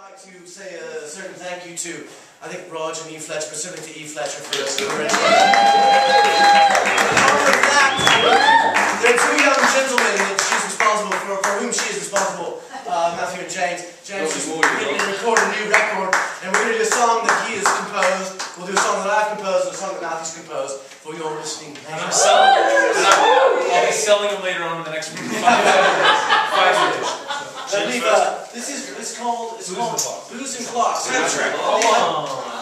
like to say a certain thank you to, I think, Roger and E. Fletcher, specifically to E. Fletcher for this. Along with that, there are two young gentlemen that she's responsible for, for whom she is responsible, uh, Matthew and James. James has written recorded a new record, and we're going to do a song that he has composed. We'll do a song that I've composed and a song that Matthew's composed for your listening And I'm pleasure. selling, and I'm- I'll be selling them later on in the next five, five years. Uh, this is, it's called, it's Booze called and. Booze and Clocks. Soundtrack. On.